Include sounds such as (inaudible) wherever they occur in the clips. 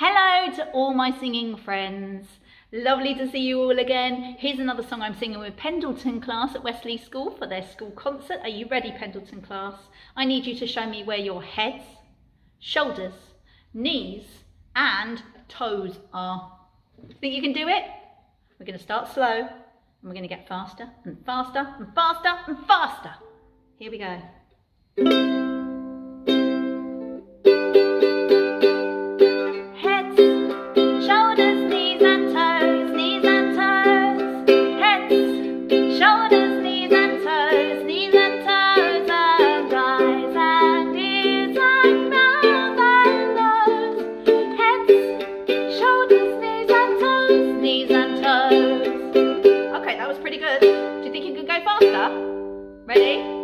Hello to all my singing friends. Lovely to see you all again. Here's another song I'm singing with Pendleton class at Wesley School for their school concert. Are you ready, Pendleton class? I need you to show me where your heads, shoulders, knees and toes are. Think you can do it? We're going to start slow and we're going to get faster and faster and faster and faster. Here we go. Do you think you could go faster? Ready?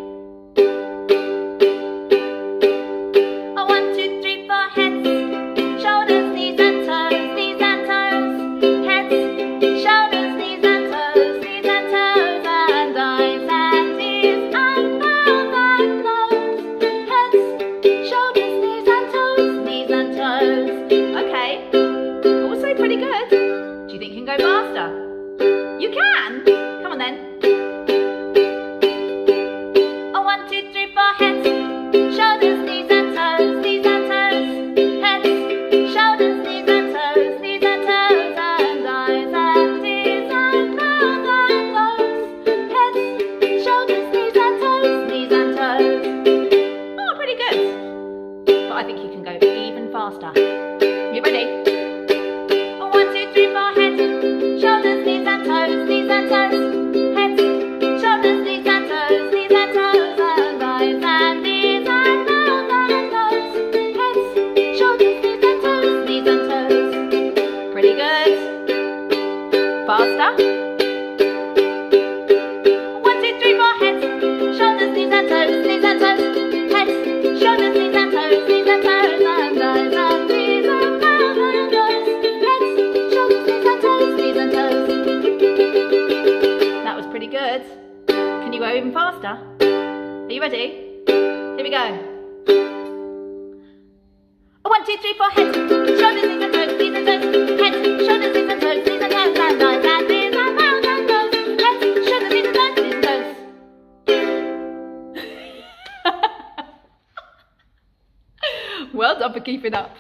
Even faster. You ready? Oh, want to keep our heads, shoulders, knees and toes, knees and toes, heads, shoulders, knees and toes, knees and toes, go shoulders, knees and toes, knees and toes. Pretty good. faster. Are you ready? Here we go. One, two, three, four, head, shoulders, knees and toes, knees and toes, head, shoulders, knees and toes, knees and toes, and eyes and ears and mouth and nose, head, shoulders, knees and toes, knees and toes. (laughs) well done for keeping up.